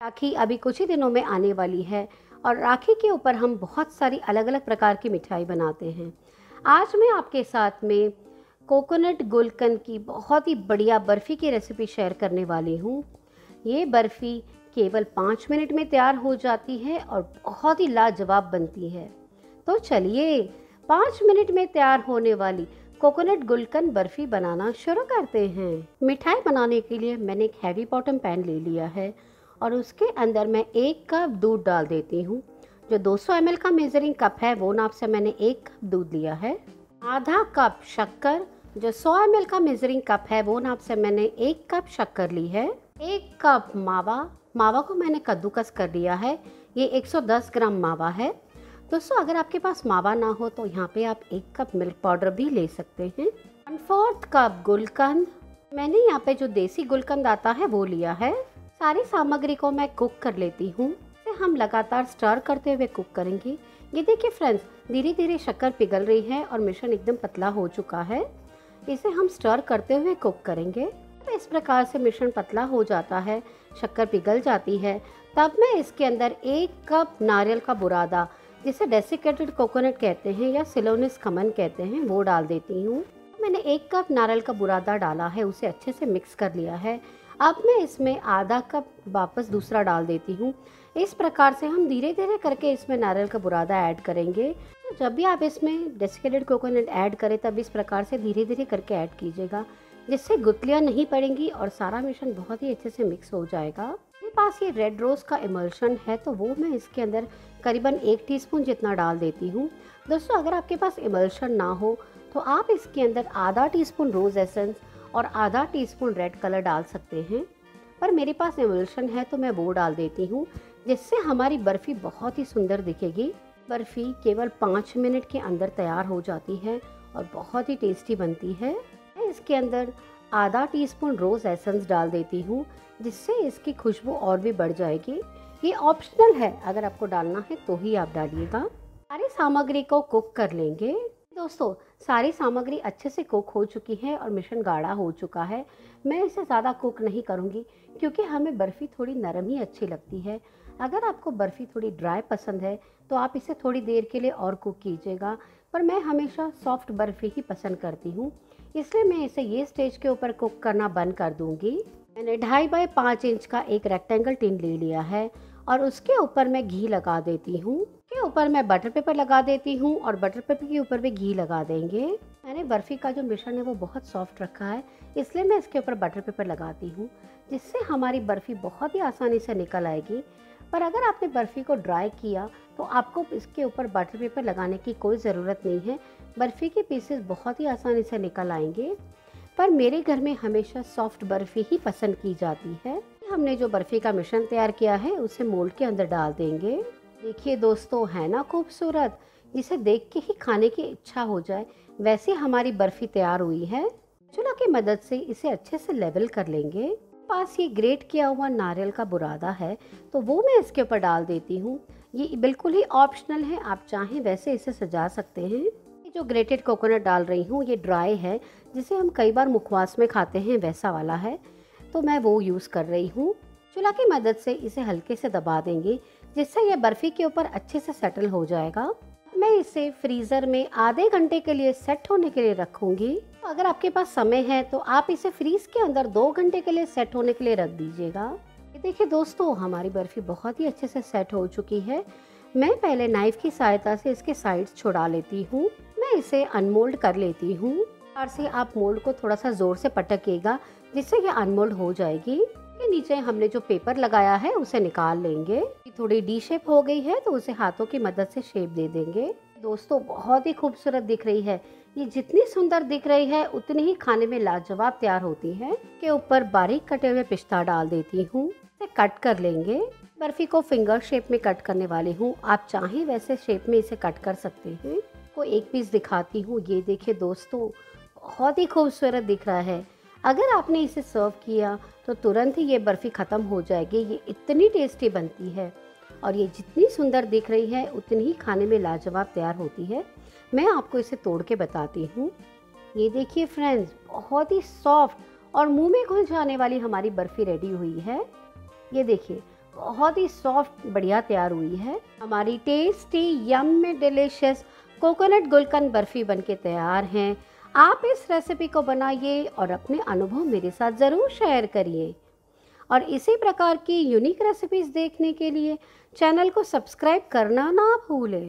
राखी अभी कुछ ही दिनों में आने वाली है और राखी के ऊपर हम बहुत सारी अलग अलग प्रकार की मिठाई बनाते हैं। आज मैं आपके साथ में कोकोनट गुलकंद की बहुत ही बढ़िया बर्फ़ी की रेसिपी शेयर करने वाली हूँ। ये बर्फ़ी केवल पाँच मिनट में तैयार हो जाती है और बहुत ही लाजवाब बनती है। तो चलिए, पाँच मिनट में तैयार होने वाली कोकोनट गुलकंद बर्फ़ी बनाना शुरू करते हैं। मिठाई बनाने के लिए मैंने एक हैवी बॉटम पैन ले लिया है। और उसके अंदर मैं एक कप दूध डाल देती हूँ। जो 200 सौ का मेजरिंग कप है, वो नाप से मैंने एक कप दूध लिया है। आधा कप शक्कर, जो 100 एम का मेजरिंग कप है, वो नाप से मैंने एक कप शक्कर ली है। एक कप मावा मावा को मैंने कद्दूकस कर लिया है। ये 110 ग्राम मावा है। दोस्तों, अगर आपके पास मावा ना हो तो यहाँ पे आप एक कप मिल्क पाउडर भी ले सकते हैं। वन फोर्थ कप गुलकंद, मैंने यहाँ पे जो देसी गुलकंद आता है, वो लिया है। सारी सामग्री को मैं कुक कर लेती हूँ। हम लगातार स्टर करते हुए कुक करेंगे। ये देखिए फ्रेंड्स धीरे धीरे शक्कर पिघल रही है और मिश्रण एकदम पतला हो चुका है। इसे हम स्टर करते हुए कुक करेंगे। तो इस प्रकार से मिश्रण पतला हो जाता है, शक्कर पिघल जाती है। तब मैं इसके अंदर एक कप नारियल का बुरादा, जिसे डेसिकेटेड कोकोनट कहते हैं या सिलोनिस खमन कहते हैं, वो डाल देती हूँ। मैंने एक कप नारियल का बुरादा डाला है, उसे अच्छे से मिक्स कर लिया है। अब मैं इसमें आधा कप वापस दूसरा डाल देती हूँ। इस प्रकार से हम धीरे धीरे करके इसमें नारियल का बुरादा ऐड करेंगे। तो जब भी आप इसमें डेसिकेटेड कोकोनट ऐड करें, तब इस प्रकार से धीरे धीरे करके ऐड कीजिएगा, जिससे गुतलियाँ नहीं पड़ेंगी और सारा मिश्रण बहुत ही अच्छे से मिक्स हो जाएगा। मेरे पास ये रेड रोज़ का इमल्शन है तो वो मैं इसके अंदर करीबन एक टीस्पून जितना डाल देती हूँ। दोस्तों, अगर आपके पास इमल्शन ना हो तो आप इसके अंदर आधा टीस्पून रोज़ एसेंस और आधा टीस्पून रेड कलर डाल सकते हैं। पर मेरे पास एवल्शन है तो मैं वो डाल देती हूँ, जिससे हमारी बर्फ़ी बहुत ही सुंदर दिखेगी। बर्फ़ी केवल पाँच मिनट के अंदर तैयार हो जाती है और बहुत ही टेस्टी बनती है। मैं इसके अंदर आधा टीस्पून रोज़ एसेंस डाल देती हूँ, जिससे इसकी खुशबू और भी बढ़ जाएगी। ये ऑप्शनल है, अगर आपको डालना है तो ही आप डालिएगा। सारी सामग्री को कुक कर लेंगे। दोस्तों, सारी सामग्री अच्छे से कुक हो चुकी है और मिश्रण गाढ़ा हो चुका है। मैं इसे ज़्यादा कुक नहीं करूँगी, क्योंकि हमें बर्फ़ी थोड़ी नरम ही अच्छी लगती है। अगर आपको बर्फ़ी थोड़ी ड्राई पसंद है तो आप इसे थोड़ी देर के लिए और कुक कीजिएगा, पर मैं हमेशा सॉफ्ट बर्फ़ी ही पसंद करती हूँ। इसलिए मैं इसे ये स्टेज के ऊपर कुक करना बंद कर दूँगी। मैंने ढाई बाई पाँच इंच का एक रेक्टेंगल टिन ले लिया है और उसके ऊपर मैं घी लगा देती हूँ। ऊपर मैं बटर पेपर लगा देती हूँ और बटर पेपर के ऊपर भी घी लगा देंगे। मैंने बर्फ़ी का जो मिश्रण है वो बहुत सॉफ्ट रखा है, इसलिए मैं इसके ऊपर बटर पेपर लगाती हूँ, जिससे हमारी बर्फ़ी बहुत ही आसानी से निकल आएगी। पर अगर आपने बर्फ़ी को ड्राई किया तो आपको इसके ऊपर बटर पेपर लगाने की कोई ज़रूरत नहीं है। बर्फ़ी के पीसेस बहुत ही आसानी से निकल आएँगे। पर मेरे घर में हमेशा सॉफ्ट बर्फ़ी ही पसंद की जाती है। हमने जो बर्फ़ी का मिश्रण तैयार किया है, उसे मोल्ड के अंदर डाल देंगे। देखिए दोस्तों, है ना खूबसूरत? जिसे देख के ही खाने की इच्छा हो जाए। वैसे हमारी बर्फ़ी तैयार हुई है। चूल्हा की मदद से इसे अच्छे से लेवल कर लेंगे। पास ये ग्रेट किया हुआ नारियल का बुरादा है तो वो मैं इसके ऊपर डाल देती हूँ। ये बिल्कुल ही ऑप्शनल है, आप चाहें वैसे इसे सजा सकते हैं। जो ग्रेटेड कोकोनट डाल रही हूँ, ये ड्राई है, जिसे हम कई बार मुखवास में खाते हैं, वैसा वाला है। तो मैं वो यूज़ कर रही हूँ। चूल्हा की मदद से इसे हल्के से दबा देंगे। जिससे ये बर्फ़ी के ऊपर अच्छे से सेटल हो जाएगा। मैं इसे फ्रीज़र में आधे घंटे के लिए सेट होने के लिए रखूँगी। अगर आपके पास समय है तो आप इसे फ्रीज के अंदर दो घंटे के लिए सेट होने के लिए रख दीजिएगा। देखिए दोस्तों, हमारी बर्फ़ी बहुत ही अच्छे से सेट हो चुकी है। मैं पहले नाइफ की सहायता से इसके साइड्स छुड़ा लेती हूँ। मैं इसे अनमोल्ड कर लेती हूँ। से आप मोल्ड को थोड़ा सा ज़ोर से पटकेगा, जिससे ये अनमोल्ड हो जाएगी। के नीचे हमने जो पेपर लगाया है, उसे निकाल लेंगे। थोड़ी डी शेप हो गई है तो उसे हाथों की मदद से शेप दे देंगे। दोस्तों, बहुत ही खूबसूरत दिख रही है। ये जितनी सुंदर दिख रही है, उतनी ही खाने में लाजवाब तैयार होती है। के ऊपर बारीक कटे हुए पिस्ता डाल देती हूँ। कट कर लेंगे। बर्फ़ी को फिंगर शेप में कट करने वाली हूँ। आप चाहें वैसे शेप में इसे कट कर सकते हैं। को एक पीस दिखाती हूँ। ये देखिए दोस्तों, बहुत ही खूबसूरत दिख रहा है। अगर आपने इसे सर्व किया तो तुरंत ही ये बर्फ़ी ख़त्म हो जाएगी। ये इतनी टेस्टी बनती है। और ये जितनी सुंदर दिख रही है, उतनी ही खाने में लाजवाब तैयार होती है। मैं आपको इसे तोड़ के बताती हूँ। ये देखिए फ्रेंड्स बहुत ही सॉफ्ट और मुँह में घुल जाने वाली हमारी बर्फ़ी रेडी हुई है। ये देखिए, बहुत ही सॉफ्ट बढ़िया तैयार हुई है। हमारी टेस्टी यम में डिलीशियस कोकोनट गुलकंद बर्फ़ी बनके तैयार हैं। आप इस रेसिपी को बनाइए और अपने अनुभव मेरे साथ ज़रूर शेयर करिए। और इसी प्रकार की यूनिक रेसिपीज़ देखने के लिए चैनल को सब्सक्राइब करना ना भूलें।